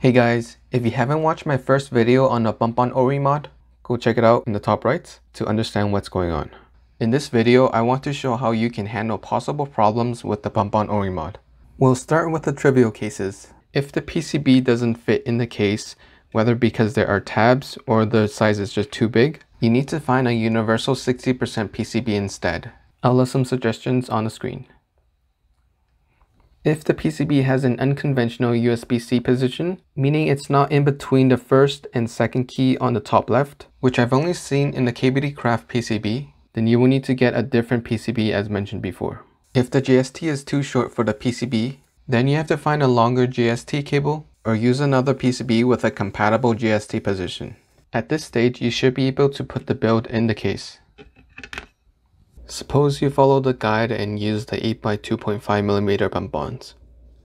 Hey guys, if you haven't watched my first video on the bump on O-ring mod, go check it out in the top right to understand what's going on. In this video, I want to show how you can handle possible problems with the bump on O-ring mod. We'll start with the trivial cases. If the PCB doesn't fit in the case, whether because there are tabs or the size is just too big, you need to find a universal 60% PCB instead. I'll list some suggestions on the screen. If the PCB has an unconventional USB-C position, meaning it's not in between the first and second key on the top left, which I've only seen in the KBD Craft PCB, then you will need to get a different PCB as mentioned before. If the JST is too short for the PCB, then you have to find a longer JST cable or use another PCB with a compatible JST position. At this stage, you should be able to put the build in the case. Suppose you follow the guide and use the 8x2.5mm bump-ons.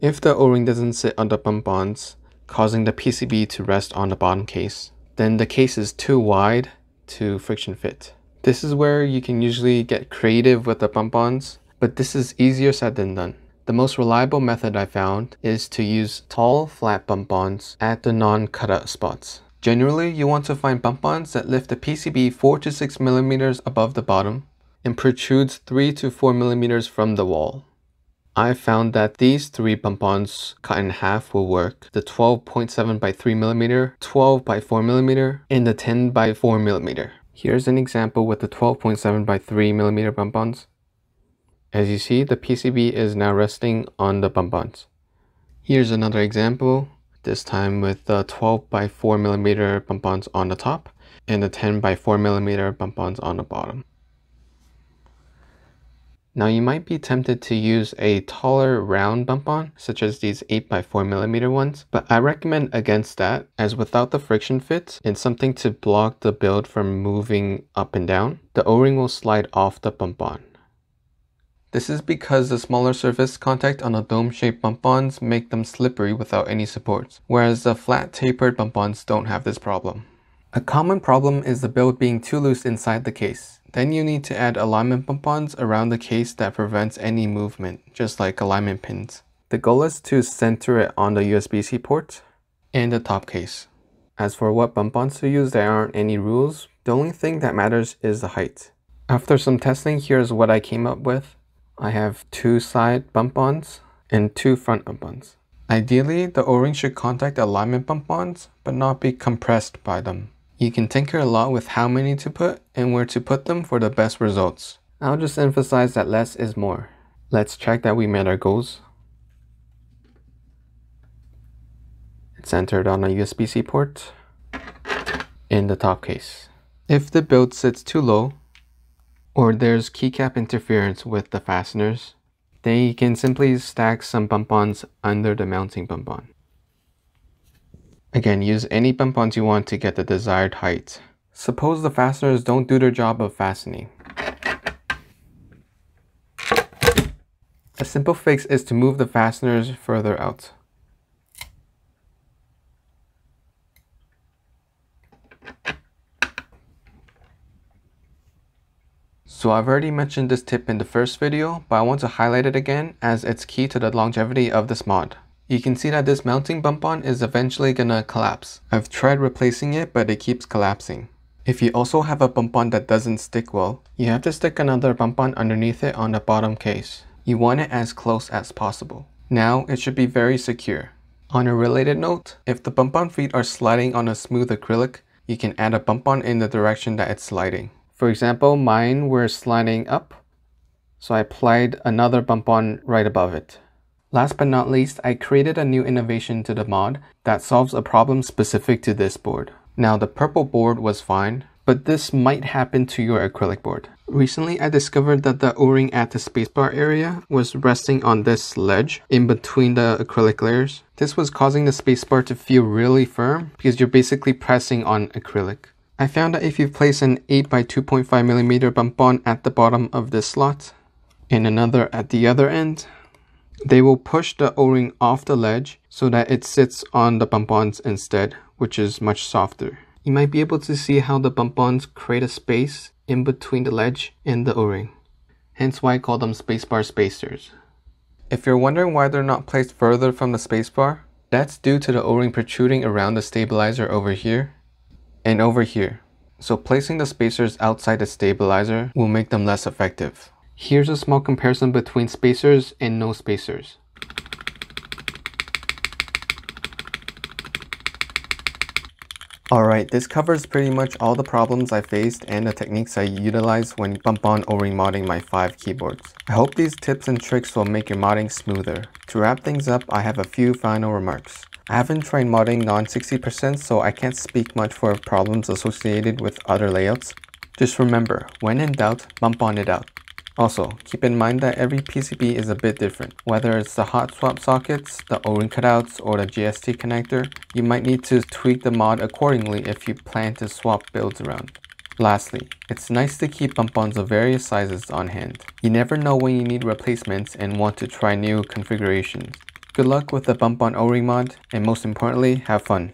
If the O-ring doesn't sit on the bump-ons, causing the PCB to rest on the bottom case, then the case is too wide to friction fit. This is where you can usually get creative with the bump-ons, but this is easier said than done. The most reliable method I found is to use tall flat bump-ons at the non-cutout spots. Generally, you want to find bump-ons that lift the PCB 4 to 6 millimeters above the bottom and protrudes 3 to 4 millimeters from the wall. I found that these three bump-ons cut in half will work. The 12.7 by 3 millimeter, 12 by 4 millimeter, and the 10 by 4 millimeter. Here's an example with the 12.7 by 3 millimeter bump-ons. As you see, the PCB is now resting on the bump-ons. Here's another example, this time with the 12 by 4 millimeter bump-ons on the top and the 10 by 4 millimeter bump-ons on the bottom. Now you might be tempted to use a taller round bump on, such as these 8x4mm ones, but I recommend against that, as without the friction fit and something to block the build from moving up and down, the O-ring will slide off the bump on. This is because the smaller surface contact on the dome-shaped bump-ons make them slippery without any supports, whereas the flat tapered bump-ons don't have this problem. A common problem is the build being too loose inside the case. Then you need to add alignment bump-ons around the case that prevents any movement, just like alignment pins. The goal is to center it on the USB-C port and the top case. As for what bump-ons to use, there aren't any rules. The only thing that matters is the height. After some testing, here's what I came up with. I have two side bump-ons and two front bump-ons. Ideally, the O-ring should contact alignment bump-ons, but not be compressed by them. You can tinker a lot with how many to put and where to put them for the best results. I'll just emphasize that less is more. Let's check that we met our goals. It's entered on a USB-C port in the top case. If the build sits too low, or there's keycap interference with the fasteners, then you can simply stack some bump-ons under the mounting bump-on. Again, use any bump-ons you want to get the desired height. Suppose the fasteners don't do their job of fastening. A simple fix is to move the fasteners further out. So I've already mentioned this tip in the first video, but I want to highlight it again as it's key to the longevity of this mod. You can see that this mounting bump on is eventually gonna collapse. I've tried replacing it, but it keeps collapsing. If you also have a bump on that doesn't stick well, you have to stick another bump on underneath it on the bottom case. You want it as close as possible. Now it should be very secure. On a related note, if the bump on feet are sliding on a smooth acrylic, you can add a bump on in the direction that it's sliding. For example, mine were sliding up, so I applied another bump on right above it. Last but not least, I created a new innovation to the mod that solves a problem specific to this board. Now the purple board was fine, but this might happen to your acrylic board. Recently, I discovered that the O-ring at the spacebar area was resting on this ledge in between the acrylic layers. This was causing the spacebar to feel really firm because you're basically pressing on acrylic. I found that if you place an 8 by 2.5 millimeter bump on at the bottom of this slot and another at the other end, they will push the O-ring off the ledge so that it sits on the bump-ons instead, which is much softer. You might be able to see how the bump-ons create a space in between the ledge and the O-ring. Hence why I call them spacebar spacers. If you're wondering why they're not placed further from the spacebar, That's due to the O-ring protruding around the stabilizer over here and over here. So placing the spacers outside the stabilizer will make them less effective. Here's a small comparison between spacers and no spacers. Alright, this covers pretty much all the problems I faced and the techniques I utilize when bump on O-ring modding my 5 keyboards. I hope these tips and tricks will make your modding smoother. To wrap things up, I have a few final remarks. I haven't tried modding non-60% so I can't speak much for problems associated with other layouts. Just remember, when in doubt, bump on it out. Also, keep in mind that every PCB is a bit different. Whether it's the hot swap sockets, the O-ring cutouts, or the JST connector, you might need to tweak the mod accordingly if you plan to swap builds around. Lastly, it's nice to keep bump-ons of various sizes on hand. You never know when you need replacements and want to try new configurations. Good luck with the bump-on O-ring mod, and most importantly, have fun.